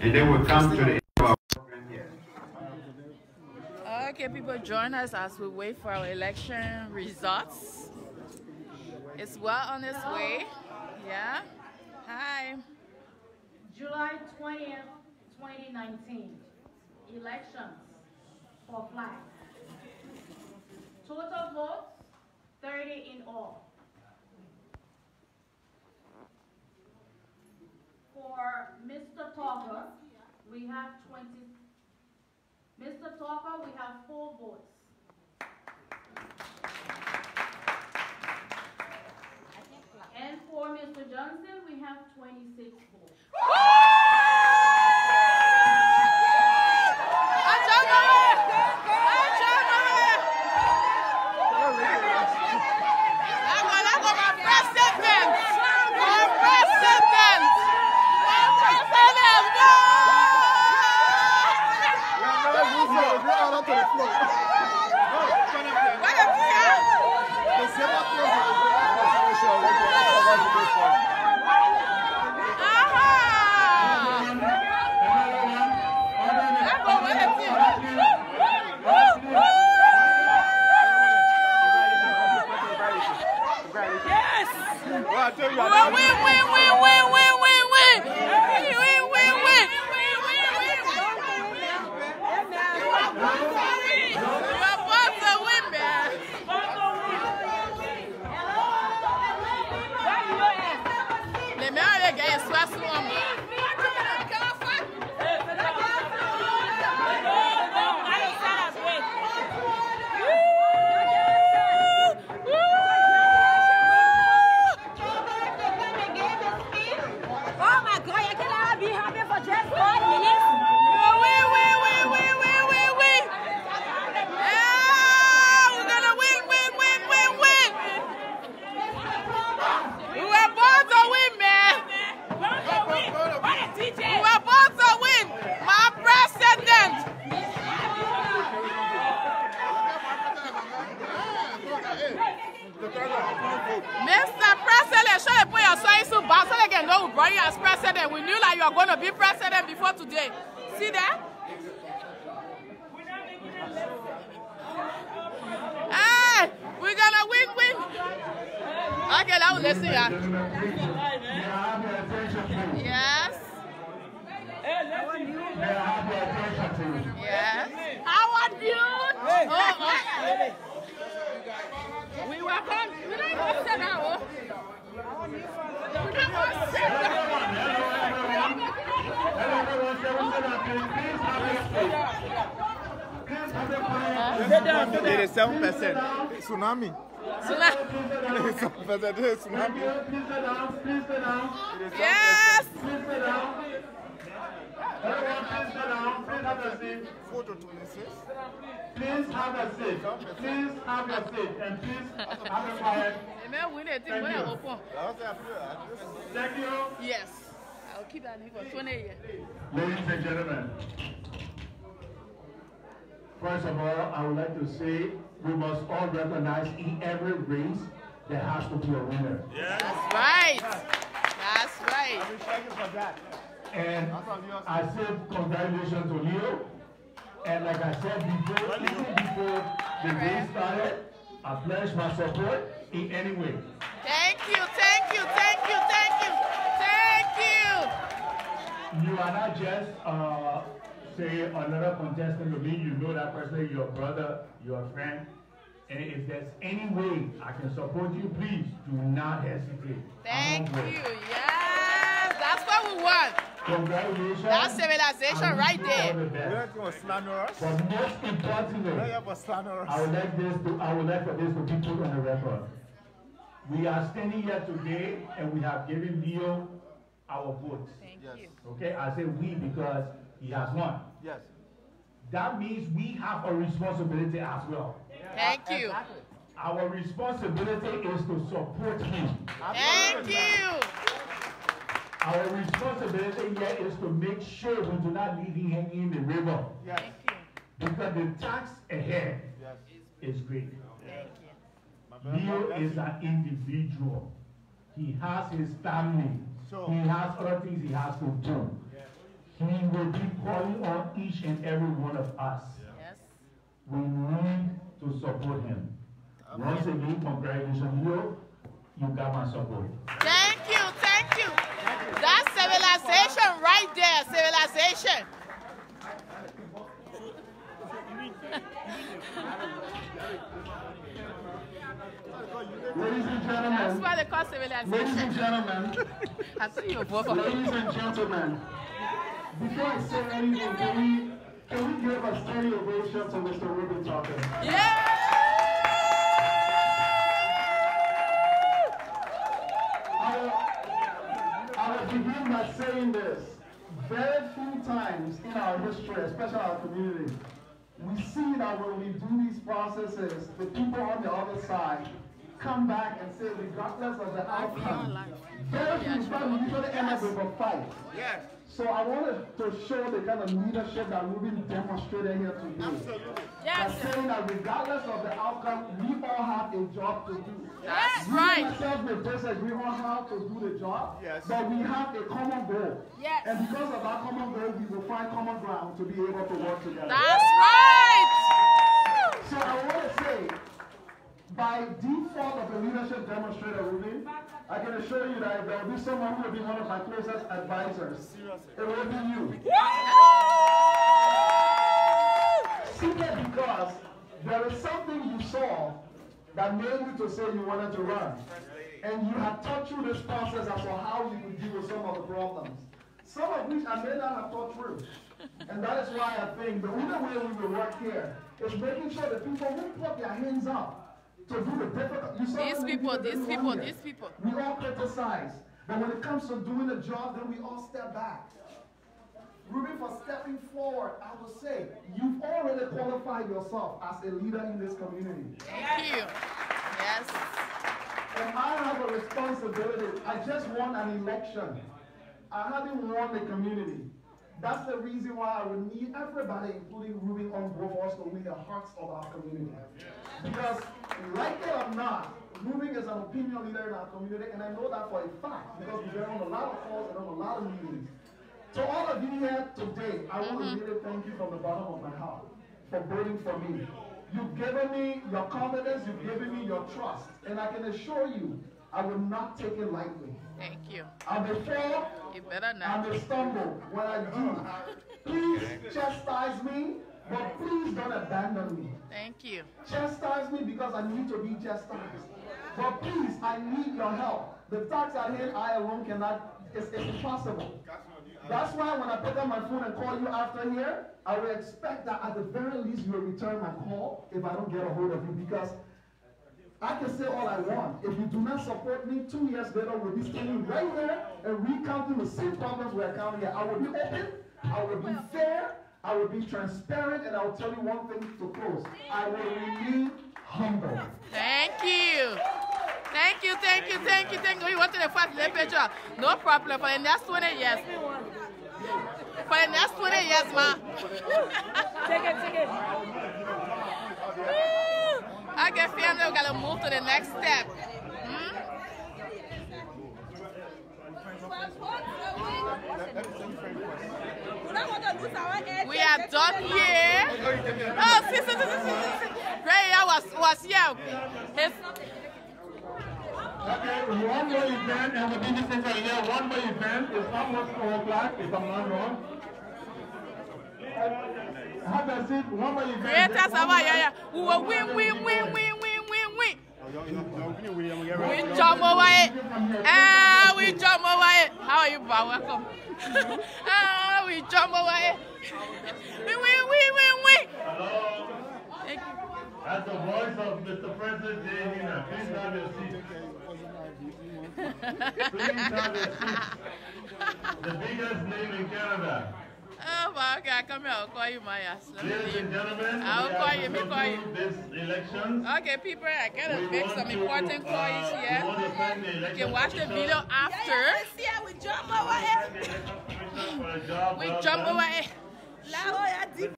And then we'll come to the end of our program here. Okay, people, join us as we wait for our election results. It's well on its way. Yeah. Hi. July 20th, 2019, elections for flag. Total votes, 30 in all. For Mr. Talker, we have 20, Mr. Talker, we have four votes. And for Mr. Johnson, we have 26 votes. You as president. We knew like you are going to be president before today. See that? Hey, we're gonna win, win. Okay, now listen, yeah. Yes. Yes. Howard Butte. Oh, oh. We were come. We don't even sit down. Oh. We don't even sit down. It is seven percent. Tsunami. Sula. Seven percent. It is tsunami. Yes. Photo. Please have a seat. Please have a seat and please have a quiet. Amen. We need to think when I open. Thank you. Yes. I'll keep that name for 20 years. Ladies and gentlemen, first of all, I would like to say we must all recognize in every race there has to be a winner. That's right. That's right. And I said congratulations to Leo. And like I said before, even before the race started, I pledge my support in any way. Thank you. Thank you. Thank you. Thank you. Thank you. You are not just, uh, say, another contestant to me. You know that person, your brother, your friend. And if there's any way I can support you, please do not hesitate. Thank you. Yes. That's what we want. Congratulations. That's civilization right there. the. We don't want slanderers. But most We importantly, have a slanderers. I would like this to, I would like for this to be put on the record. We are standing here today and we have given Leo our votes. Thank Yes. you. Okay, I say we because he has won. Yes. That means we have a responsibility as well. Thank you. Our responsibility is to support him. Thank you. Our responsibility here is to make sure we do not leave him hanging in the river. Yes. Thank you. Because the tax ahead Yes. is great. Thank you. Leo is an individual. He has his family. So- He has other things he has to do. he will be calling on each and every one of us. Yes. We need to support him. Once again, congratulations, you, you got my support. Thank you, thank you. That's civilization right there, civilization. Ladies and That's gentlemen, why they call ladies and gentlemen, I see you vote for ladies and gentlemen, before I say anything, can we, can we give a steady ovation to Mr. Ruben Tucker? Yeah! I I will begin by saying this. Very few times in our history, especially our community, we see that when we do these processes, the people on the other side come back and say, regardless of the outcome, very few we usually end up with a fight. Yes. So I wanted to show the kind of leadership that Ruben demonstrated here today. Absolutely. Yes. By saying that regardless of the outcome, we all have a job to do. That's We right. ourselves may disagree on how to do the job, Yes. but we have a common goal. Yes. And because of that common goal, we will find common ground to be able to work together. That's right! So I want to say, by default of a leadership demonstrator, Ruben, I can assure you that there will be someone who will be one of my closest advisors, it will be you. Simply because there is something you saw that made you to say you wanted to run. And you had thought through this process as to how you could deal with some of the problems. Some of which I may not have thought through. And that is why I think the only way we will work here is making sure that people who put their hands up to do the difficult. You These people, these people, here. these people. We all criticize. But when it comes to doing the job, then we all step back. Ruben, for stepping forward, I will say, you've already qualified yourself as a leader in this community. Thank you. Yes. And I have a responsibility. I just won an election. I haven't won the community. That's the reason why I would need everybody, including Ruben, on board for us to win the hearts of our community. Because, like it or not, Ruben is an opinion leader in our community, and I know that for a fact because we've been on a lot of calls and on a lot of meetings. To all of you here today, I want to mm-hmm. really thank you from the bottom of my heart for voting for me. You've given me your confidence, you've given me your trust, and I can assure you, I will not take it lightly. Thank you. I may fall, You better I not. may stumble when I do. Please chastise me, but please don't abandon me. Thank you. Chastise me because I need to be chastised. But please, I need your help. The tax at hand, I alone cannot, it's, it's impossible. That's why when I pick up my phone and call you after here, I will expect that at the very least you will return my call if I don't get a hold of you because I can say all I want. If you do not support me, two years later we'll be standing right there and recounting the same problems we're counting here. I will be open, I will be fair, I will be transparent, and I will tell you one thing to close. I will remain humble. Thank you. Thank you, thank you, thank you, thank you. You want to the first lay picture? No problem. For the next 20 years. For the next 20 years, man. Take it, take it. I get feeling we gotta move to the next step. We are done here. Oh, see, see, see, see, see, see. Ray was, was here. His, Okay, one more event, and be listening for here. One more event. It's almost four o'clock, if I'm not wrong. Have a seat. One more event. more- yeah, yeah. We will win, win, win, win, win, win, win. We We jump over over it. How are you, bro? Welcome. ah, we jump over it. We win, win, win, win. Hello. Thank you. As the voice of Mr. President Jay Hina, please have your seat. Please have your seat. The biggest name in Canada. Oh, my God. Come here. I'll call you, Maya. Ladies and gentlemen, I'll call you, me to call you. this election. Okay, people, I gotta We make some to, important uh, calls we here. want to thank the You can watch the video after. See how we jump over here. the election commission for a job We jump over it.